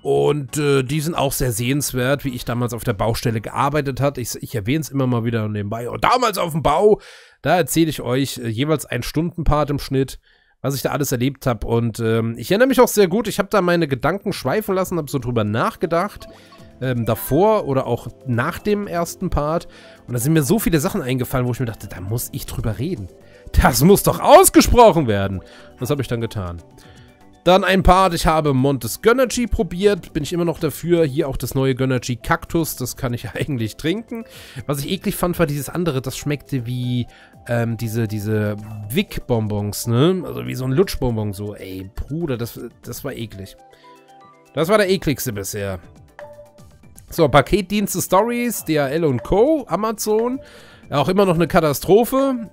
Und äh, die sind auch sehr sehenswert, wie ich damals auf der Baustelle gearbeitet hat. Ich, ich erwähne es immer mal wieder nebenbei. Und damals auf dem Bau, da erzähle ich euch äh, jeweils ein Stundenpart im Schnitt, was ich da alles erlebt habe. Und ähm, ich erinnere mich auch sehr gut, ich habe da meine Gedanken schweifen lassen, habe so drüber nachgedacht ähm, davor oder auch nach dem ersten Part. Und da sind mir so viele Sachen eingefallen, wo ich mir dachte, da muss ich drüber reden. Das muss doch ausgesprochen werden. Das habe ich dann getan. Dann ein Part, ich habe Montes Gönnergy probiert, bin ich immer noch dafür. Hier auch das neue Gönnergy Cactus, das kann ich eigentlich trinken. Was ich eklig fand, war dieses andere, das schmeckte wie ähm, diese, diese Wick-Bonbons, ne? Also wie so ein Lutschbonbon, so. Ey, Bruder, das, das war eklig. Das war der ekligste bisher. So, Paketdienste Stories, DHL und Co., Amazon. Auch immer noch eine Katastrophe.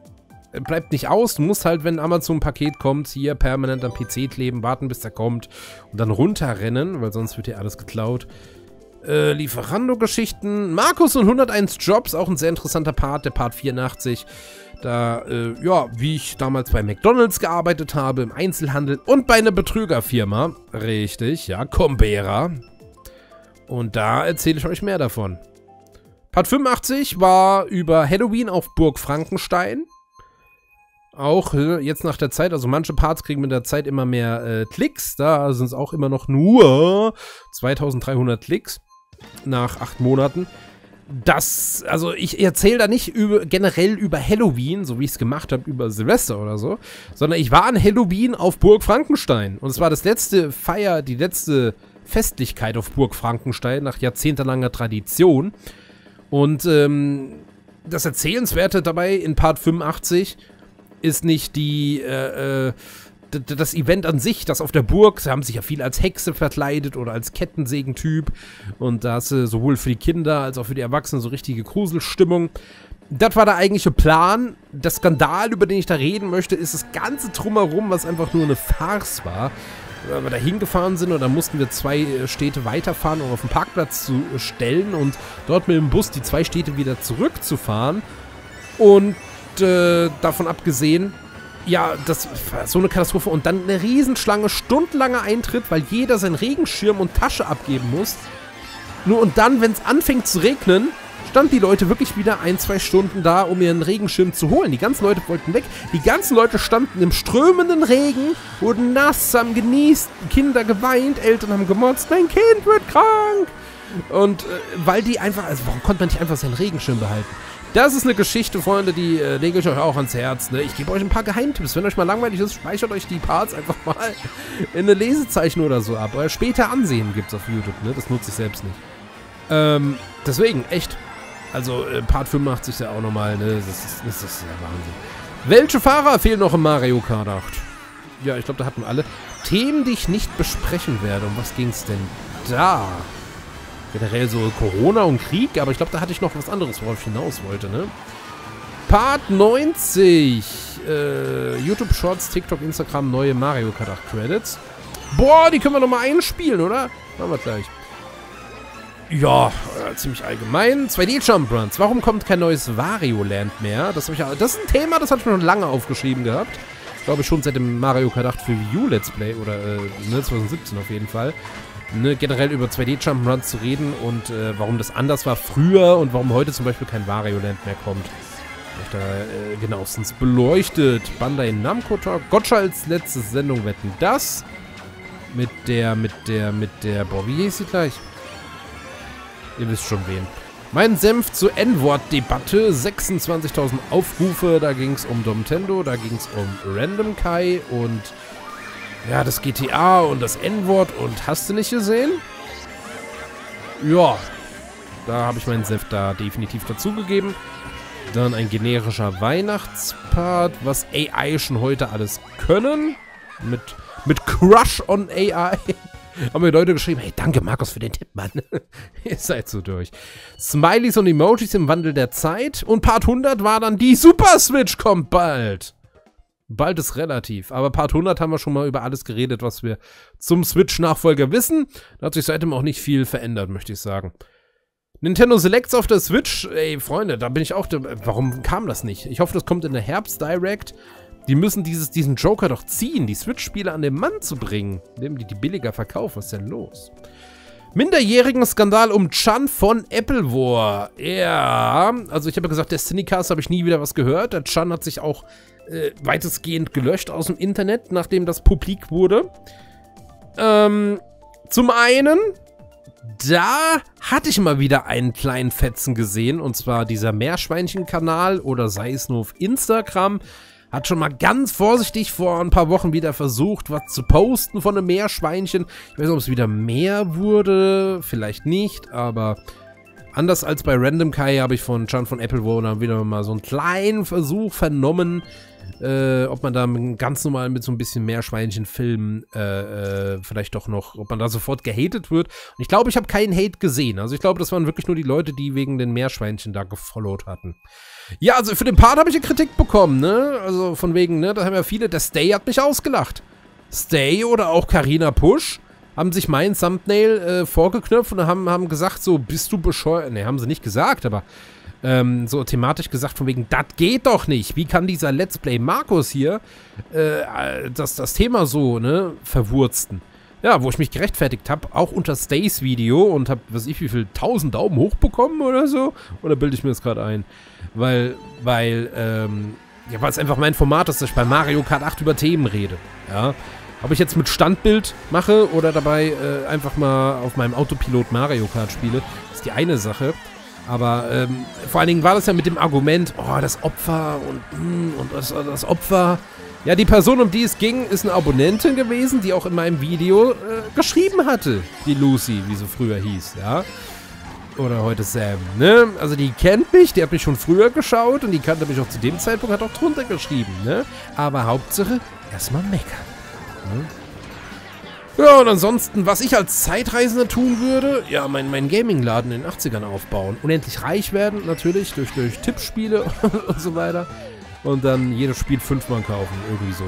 Bleibt nicht aus. Du musst halt, wenn Amazon ein Paket kommt, hier permanent am PC kleben, warten, bis der kommt und dann runterrennen, weil sonst wird dir alles geklaut. Äh, Lieferando-Geschichten. Markus und 101 Jobs, auch ein sehr interessanter Part, der Part 84. Da, äh, ja, wie ich damals bei McDonalds gearbeitet habe, im Einzelhandel und bei einer Betrügerfirma. Richtig, ja, Combera. Und da erzähle ich euch mehr davon. Part 85 war über Halloween auf Burg Frankenstein. Auch äh, jetzt nach der Zeit, also manche Parts kriegen mit der Zeit immer mehr äh, Klicks. Da sind es auch immer noch nur 2300 Klicks nach acht Monaten. Das, also ich erzähle da nicht über, generell über Halloween, so wie ich es gemacht habe, über Silvester oder so, sondern ich war an Halloween auf Burg Frankenstein. Und es war das letzte Feier, die letzte Festlichkeit auf Burg Frankenstein nach jahrzehntelanger Tradition. Und ähm, das Erzählenswerte dabei in Part 85 ist nicht die, äh, äh, das Event an sich, das auf der Burg, sie haben sich ja viel als Hexe verkleidet oder als Kettensägentyp und da hast du sowohl für die Kinder als auch für die Erwachsenen so richtige Gruselstimmung. das war der eigentliche Plan. Der Skandal, über den ich da reden möchte, ist das ganze Drumherum, was einfach nur eine Farce war. Weil wir da hingefahren sind und dann mussten wir zwei äh, Städte weiterfahren, um auf den Parkplatz zu stellen und dort mit dem Bus die zwei Städte wieder zurückzufahren. Und äh, davon abgesehen, ja, das war so eine Katastrophe. Und dann eine Riesenschlange, stundenlanger Eintritt, weil jeder seinen Regenschirm und Tasche abgeben muss. Nur und dann, wenn es anfängt zu regnen, standen die Leute wirklich wieder ein, zwei Stunden da, um ihren Regenschirm zu holen. Die ganzen Leute wollten weg. Die ganzen Leute standen im strömenden Regen, wurden nass, haben genießt, Kinder geweint, Eltern haben gemotzt, mein Kind wird krank. Und äh, weil die einfach, also warum konnte man nicht einfach seinen Regenschirm behalten? Das ist eine Geschichte, Freunde, die äh, lege ich euch auch ans Herz. Ne? Ich gebe euch ein paar Geheimtipps. Wenn euch mal langweilig ist, speichert euch die Parts einfach mal in eine Lesezeichen oder so ab. Oder später ansehen gibt es auf YouTube. Ne? Das nutze ich selbst nicht. Ähm, deswegen, echt. Also, äh, Part 85 ist ja auch nochmal, ne? Das ist, das ist ja Wahnsinn. Welche Fahrer fehlen noch im Mario Kart 8? Ja, ich glaube, da hatten alle. Themen, die ich nicht besprechen werde. Um was ging es denn da? Generell so Corona und Krieg, aber ich glaube, da hatte ich noch was anderes, worauf ich hinaus wollte, ne? Part 90. Äh, YouTube Shorts, TikTok, Instagram, neue Mario Kart 8 Credits. Boah, die können wir nochmal einspielen, oder? Machen wir gleich. Ja, äh, ziemlich allgemein. 2D Jump Runs. Warum kommt kein neues Wario Land mehr? Das, ich, das ist ein Thema, das hatte ich mir schon lange aufgeschrieben gehabt. Glaube ich schon seit dem Mario Kart 8 für Wii U Let's Play oder äh, ne, 2017 auf jeden Fall ne, generell über 2D-Jump'n'Runs zu reden und äh, warum das anders war früher und warum heute zum Beispiel kein Wario Land mehr kommt. Da äh, genauestens beleuchtet. Bandai Namco Talk. Gotcha als letzte Sendung wetten das. Mit der, mit der, mit der, boah, wie hieß sie gleich? Ihr wisst schon wen. Mein Senf zur N-Wort-Debatte. 26.000 Aufrufe. Da ging es um Domtendo, da ging es um Random Kai und ja, das GTA und das N-Wort und hast du nicht gesehen? Ja, da habe ich meinen Senf da definitiv dazugegeben. Dann ein generischer Weihnachtspart, was AI schon heute alles können. Mit, mit Crush on AI. Haben mir Leute geschrieben, hey, danke Markus für den Tipp, Mann. Ihr seid so durch. Smileys und Emojis im Wandel der Zeit. Und Part 100 war dann die Super Switch kommt bald. Bald ist relativ. Aber Part 100 haben wir schon mal über alles geredet, was wir zum Switch-Nachfolger wissen. Da hat sich seitdem auch nicht viel verändert, möchte ich sagen. Nintendo Selects auf der Switch, ey, Freunde, da bin ich auch. Warum kam das nicht? Ich hoffe, das kommt in der Herbst Direct. Die müssen dieses, diesen Joker doch ziehen, die Switch-Spiele an den Mann zu bringen, indem die die billiger verkaufen. Was ist denn los? Minderjährigen Skandal um Chan von Apple War. Ja, also ich habe ja gesagt, Destiny Cast habe ich nie wieder was gehört. Der Chan hat sich auch äh, weitestgehend gelöscht aus dem Internet, nachdem das publik wurde. Ähm, zum einen, da hatte ich mal wieder einen kleinen Fetzen gesehen, und zwar dieser Meerschweinchen-Kanal oder sei es nur auf Instagram. Hat schon mal ganz vorsichtig vor ein paar Wochen wieder versucht, was zu posten von einem Meerschweinchen. Ich weiß nicht, ob es wieder mehr wurde, vielleicht nicht, aber anders als bei Random Kai habe ich von Chan von Apple Warner wieder mal so einen kleinen Versuch vernommen, äh, ob man da ganz normal mit so ein bisschen Meerschweinchen-Filmen äh, äh, vielleicht doch noch, ob man da sofort gehatet wird. Und ich glaube, ich habe keinen Hate gesehen. Also ich glaube, das waren wirklich nur die Leute, die wegen den Meerschweinchen da gefollowt hatten. Ja, also für den Part habe ich eine Kritik bekommen, ne? Also von wegen, ne, da haben ja viele, der Stay hat mich ausgelacht. Stay oder auch Karina Push haben sich mein Thumbnail äh, vorgeknöpft und haben, haben gesagt, so, bist du bescheuert? Ne, haben sie nicht gesagt, aber ähm, so thematisch gesagt, von wegen, das geht doch nicht. Wie kann dieser Let's Play Markus hier äh, das, das Thema so, ne, verwursten? Ja, wo ich mich gerechtfertigt habe, auch unter Stays Video und habe, weiß ich, wie viel, tausend Daumen hoch bekommen oder so? Oder bilde ich mir das gerade ein? Weil, weil, ähm, ja, weil es einfach mein Format ist, dass ich bei Mario Kart 8 über Themen rede. Ja. Ob ich jetzt mit Standbild mache oder dabei äh, einfach mal auf meinem Autopilot Mario Kart spiele, ist die eine Sache. Aber ähm, vor allen Dingen war das ja mit dem Argument, oh, das Opfer und, mm, und das, das, Opfer. Ja, die Person, um die es ging, ist eine Abonnentin gewesen, die auch in meinem Video äh, geschrieben hatte. Die Lucy, wie sie früher hieß, ja. Oder heute Sam, ne? Also die kennt mich, die hat mich schon früher geschaut und die kannte mich auch zu dem Zeitpunkt, hat auch drunter geschrieben, ne? Aber Hauptsache, erstmal meckern. Und ansonsten, was ich als Zeitreisender tun würde, ja, meinen mein Gaming-Laden in den 80ern aufbauen. Unendlich reich werden, natürlich, durch, durch Tippspiele und so weiter. Und dann jedes Spiel fünfmal kaufen, irgendwie so.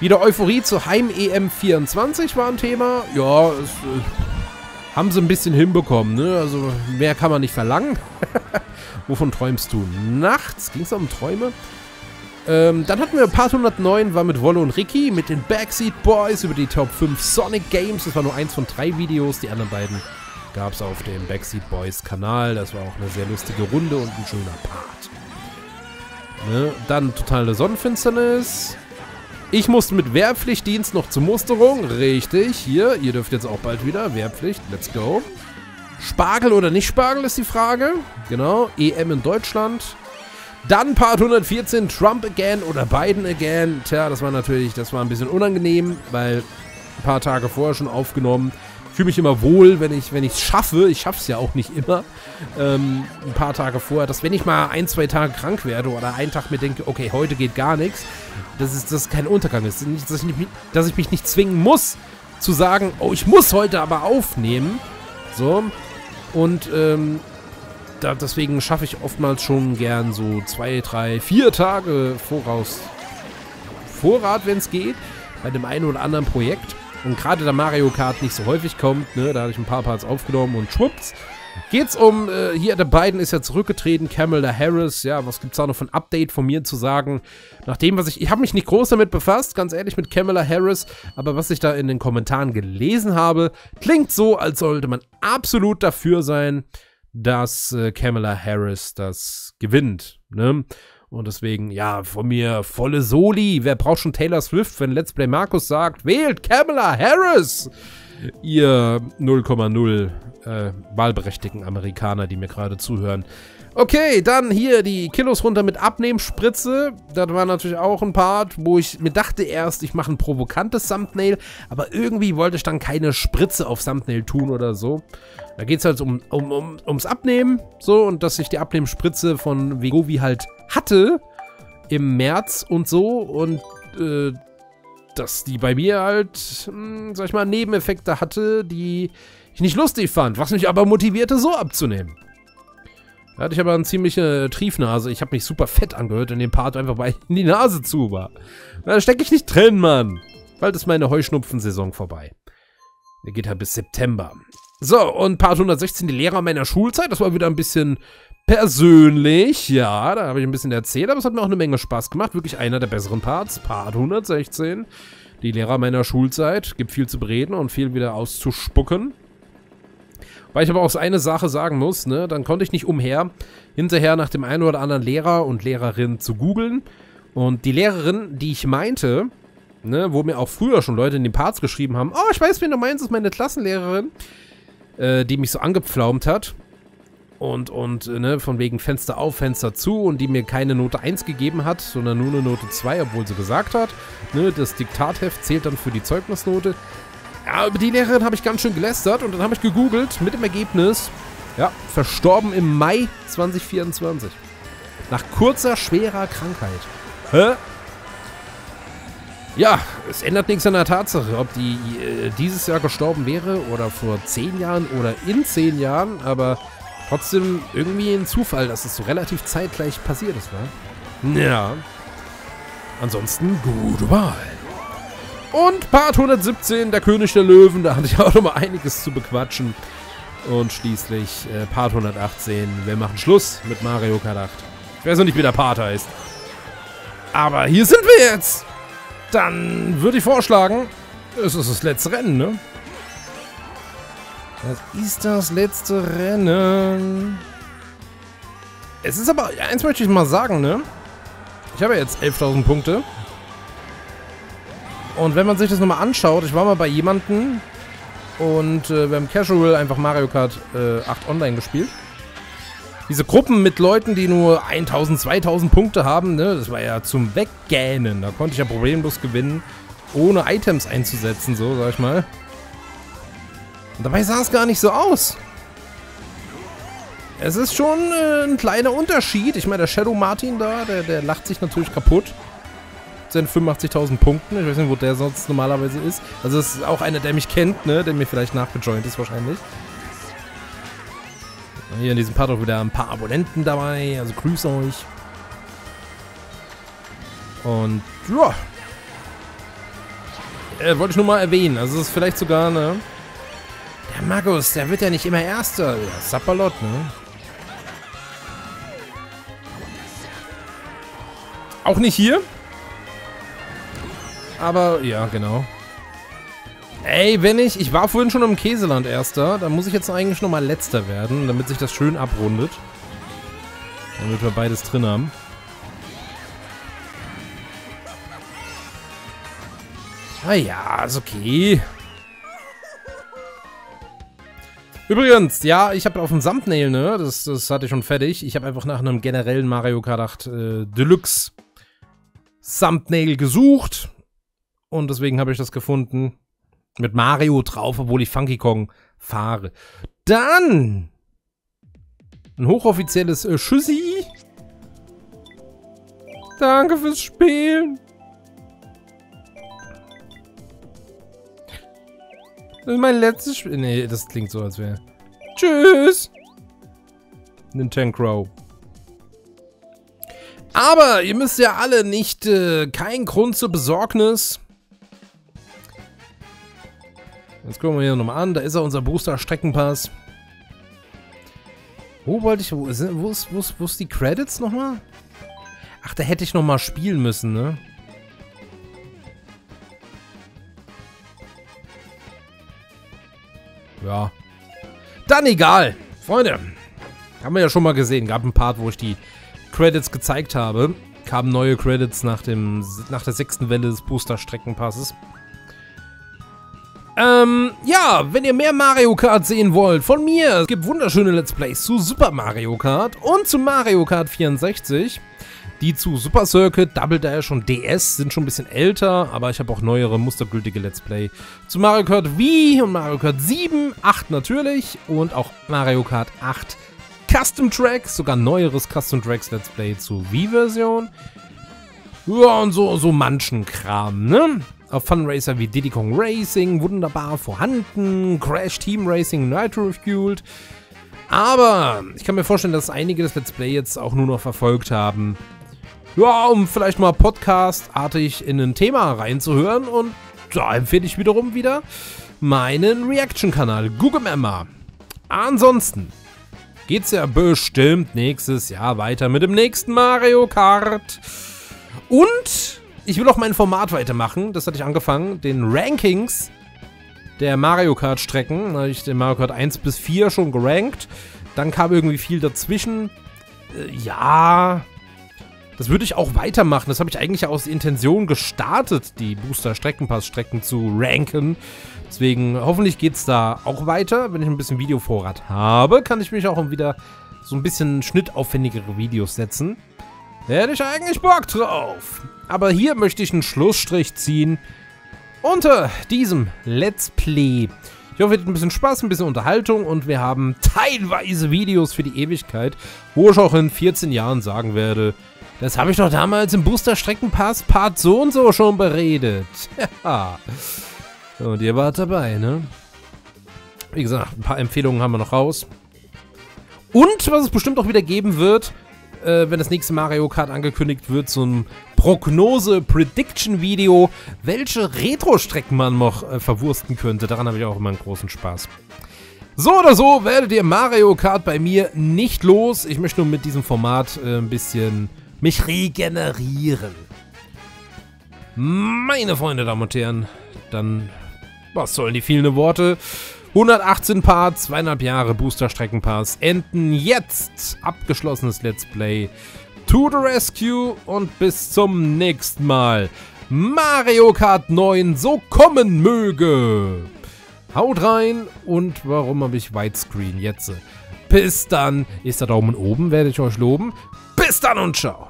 Wieder Euphorie zur Heim-EM 24 war ein Thema. Ja, es, äh, haben sie ein bisschen hinbekommen, ne? Also mehr kann man nicht verlangen. Wovon träumst du? Nachts? Ging es um Träume? Ähm, dann hatten wir Part 109, war mit Wolle und Ricky, mit den Backseat Boys über die Top 5 Sonic Games. Das war nur eins von drei Videos. Die anderen beiden gab es auf dem Backseat Boys Kanal. Das war auch eine sehr lustige Runde und ein schöner Part. Ne? Dann totale Sonnenfinsternis. Ich musste mit Wehrpflichtdienst noch zur Musterung. Richtig, hier, ihr dürft jetzt auch bald wieder. Wehrpflicht, let's go. Spargel oder nicht Spargel ist die Frage. Genau, EM in Deutschland. Dann Part 114, Trump again oder Biden again. Tja, das war natürlich, das war ein bisschen unangenehm, weil ein paar Tage vorher schon aufgenommen. Ich fühle mich immer wohl, wenn ich es schaffe. Ich schaffe es ja auch nicht immer. Ähm, ein paar Tage vorher, dass wenn ich mal ein, zwei Tage krank werde oder einen Tag mir denke, okay, heute geht gar nichts, dass es kein Untergang ist. Dass ich, nicht, dass ich mich nicht zwingen muss, zu sagen, oh, ich muss heute aber aufnehmen. So. Und ähm, da, deswegen schaffe ich oftmals schon gern so zwei, drei, vier Tage voraus Vorrat, wenn es geht, bei dem einen oder anderen Projekt. Und gerade da Mario Kart nicht so häufig kommt, ne, da habe ich ein paar Parts aufgenommen und schwupps, geht's um, äh, hier, der Biden ist ja zurückgetreten, Kamala Harris, ja, was gibt's da noch ein Update von mir zu sagen? Nach dem, was ich, ich habe mich nicht groß damit befasst, ganz ehrlich, mit Kamala Harris, aber was ich da in den Kommentaren gelesen habe, klingt so, als sollte man absolut dafür sein, dass äh, Kamala Harris das gewinnt. Ne? Und deswegen, ja, von mir volle Soli. Wer braucht schon Taylor Swift, wenn Let's Play Markus sagt, wählt Kamala Harris? Ihr 0,0 äh, wahlberechtigten Amerikaner, die mir gerade zuhören. Okay, dann hier die Kilos runter mit Abnehmspritze. Das war natürlich auch ein Part, wo ich mir dachte erst, ich mache ein provokantes Thumbnail, aber irgendwie wollte ich dann keine Spritze auf Thumbnail tun oder so. Da geht es halt um, um, um, ums Abnehmen, so, und dass ich die Abnehmspritze von Vegovi halt hatte im März und so und äh, dass die bei mir halt, mh, hm, sag ich mal, Nebeneffekte hatte, die ich nicht lustig fand, was mich aber motivierte, so abzunehmen. Da hatte ich aber eine ziemliche Triefnase. Ich habe mich super fett angehört in dem Part, einfach weil die Nase zu war. Da stecke ich nicht drin, Mann. Bald ist meine Heuschnupfensaison vorbei. Der geht halt bis September. So, und Part 116, die Lehrer meiner Schulzeit. Das war wieder ein bisschen persönlich. Ja, da habe ich ein bisschen erzählt, aber es hat mir auch eine Menge Spaß gemacht. Wirklich einer der besseren Parts. Part 116. Die Lehrer meiner Schulzeit. Gibt viel zu bereden und viel wieder auszuspucken. Weil ich aber auch eine Sache sagen muss, ne, dann konnte ich nicht umher, hinterher nach dem einen oder anderen Lehrer und Lehrerin zu googeln. Und die Lehrerin, die ich meinte, ne, wo mir auch früher schon Leute in den Parts geschrieben haben, oh, ich weiß, wen du meinst, ist meine Klassenlehrerin, äh, die mich so angepflaumt hat. Und, und, ne, von wegen Fenster auf, Fenster zu und die mir keine Note 1 gegeben hat, sondern nur eine Note 2, obwohl sie gesagt hat, ne, das Diktatheft zählt dann für die Zeugnisnote. Ja, über die Lehrerin habe ich ganz schön gelästert und dann habe ich gegoogelt mit dem Ergebnis, ja, verstorben im Mai 2024. Nach kurzer, schwerer Krankheit. Hä? Ja, es ändert nichts an der Tatsache, ob die äh, dieses Jahr gestorben wäre oder vor zehn Jahren oder in zehn Jahren, aber trotzdem irgendwie ein Zufall, dass es so relativ zeitgleich passiert ist, wa? Ja. Ansonsten, gute Wahl. Und Part 117, der König der Löwen, da hatte ich auch noch mal einiges zu bequatschen. Und schließlich äh, Part 118, wir machen Schluss mit Mario Kart 8. Ich weiß noch nicht, wie der Part heißt. Aber hier sind wir jetzt. Dann würde ich vorschlagen, es ist das letzte Rennen, ne? Das ist das letzte Rennen. Es ist aber, eins möchte ich mal sagen, ne? Ich habe jetzt 11.000 Punkte. Und wenn man sich das nochmal anschaut, ich war mal bei jemandem und äh, wir haben Casual einfach Mario Kart äh, 8 online gespielt. Diese Gruppen mit Leuten, die nur 1000, 2000 Punkte haben, ne, das war ja zum Weggähnen. Da konnte ich ja problemlos gewinnen, ohne Items einzusetzen, so, sag ich mal. Und dabei sah es gar nicht so aus. Es ist schon äh, ein kleiner Unterschied. Ich meine, der Shadow Martin da, der, der lacht sich natürlich kaputt. Seinen 85.000 Punkten. Ich weiß nicht, wo der sonst normalerweise ist. Also das ist auch einer, der mich kennt, ne? Der mir vielleicht nachgejoint ist wahrscheinlich. Hier in diesem Part auch wieder ein paar Abonnenten dabei. Also grüße euch. Und ja. Äh, wollte ich nur mal erwähnen. Also es ist vielleicht sogar, ne? Der Magus, der wird ja nicht immer Erster. Ja, Sapperlot, ne? Auch nicht hier. Aber, ja, genau. Ey, wenn ich... Ich war vorhin schon im Käseland Erster. Da muss ich jetzt eigentlich nochmal Letzter werden, damit sich das schön abrundet. Damit wir beides drin haben. Ah ja, ist okay. Übrigens, ja, ich habe auf dem Thumbnail, ne, das, das hatte ich schon fertig. Ich habe einfach nach einem generellen Mario Kart 8 äh, Deluxe Thumbnail gesucht. Und deswegen habe ich das gefunden. Mit Mario drauf, obwohl ich Funky Kong fahre. Dann ein hochoffizielles äh, Schüssi. Danke fürs Spielen. Das ist mein letztes Spiel. Nee, das klingt so, als wäre. Tschüss! Nintendo. Aber ihr müsst ja alle nicht, äh, kein Grund zur Besorgnis. Jetzt gucken wir hier nochmal an. Da ist ja unser Booster-Streckenpass. Wo wollte ich, wo ist, wo ist, wo ist, wo ist die Credits nochmal? Ach, da hätte ich nochmal spielen müssen, ne? Ja. Dann egal. Freunde, haben wir ja schon mal gesehen. Gab einen Part, wo ich die Credits gezeigt habe. Kamen neue Credits nach, dem, nach der sechsten Welle des Booster-Streckenpasses. Ähm, ja, wenn ihr mehr Mario Kart sehen wollt, von mir, es gibt wunderschöne Let's Plays zu Super Mario Kart und zu Mario Kart 64. Die zu Super Circuit, Double Dash und DS sind schon ein bisschen älter, aber ich habe auch neuere, mustergültige Let's Play zu Mario Kart Wii und Mario Kart 7, 8 natürlich und auch Mario Kart 8 Custom Tracks, sogar neueres Custom Tracks Let's Play zu Wii-Version. Ja, und so, so manchen Kram, ne? Auf Fun Racer wie Diddy Kong Racing, wunderbar vorhanden. Crash Team Racing, Nitro Fueled. Aber ich kann mir vorstellen, dass einige das Let's Play jetzt auch nur noch verfolgt haben, ja, um vielleicht mal podcastartig in ein Thema reinzuhören. Und da empfehle ich wiederum wieder meinen Reaction-Kanal Google Member. Ansonsten geht's ja bestimmt nächstes Jahr weiter mit dem nächsten Mario Kart. Und ich will auch mein Format weitermachen. Das hatte ich angefangen. Den Rankings der Mario Kart Strecken. Da habe ich den Mario Kart 1 bis 4 schon gerankt. Dann kam irgendwie viel dazwischen. Äh, ja, das würde ich auch weitermachen. Das habe ich eigentlich aus Intention gestartet, die Booster-Streckenpass-Strecken zu ranken. Deswegen, hoffentlich geht es da auch weiter. Wenn ich ein bisschen Videovorrat habe, kann ich mich auch wieder so ein bisschen schnittaufwendigere Videos setzen. Hätte ich eigentlich Bock drauf. Aber hier möchte ich einen Schlussstrich ziehen unter diesem Let's Play. Ich hoffe, ihr hattet ein bisschen Spaß, ein bisschen Unterhaltung und wir haben teilweise Videos für die Ewigkeit, wo ich auch in 14 Jahren sagen werde, das habe ich doch damals im Booster-Streckenpass Part so und so schon beredet. Ja. Und ihr wart dabei, ne? Wie gesagt, ein paar Empfehlungen haben wir noch raus. Und was es bestimmt auch wieder geben wird, äh, wenn das nächste Mario Kart angekündigt wird, so ein Prognose-Prediction-Video, welche Retro-Strecken man noch äh, verwursten könnte. Daran habe ich auch immer einen großen Spaß. So oder so werdet ihr Mario Kart bei mir nicht los. Ich möchte nur mit diesem Format äh, ein bisschen mich regenerieren. Meine Freunde, Damen und Herren, dann, was sollen die vielen Worte? 118 Parts, zweieinhalb Jahre Booster-Streckenpass enden jetzt. Abgeschlossenes Let's Play. To the Rescue und bis zum nächsten Mal. Mario Kart 9 so kommen möge. Haut rein und warum habe ich Widescreen jetzt? Bis dann. Ist der Daumen oben, werde ich euch loben. Bis dann und ciao.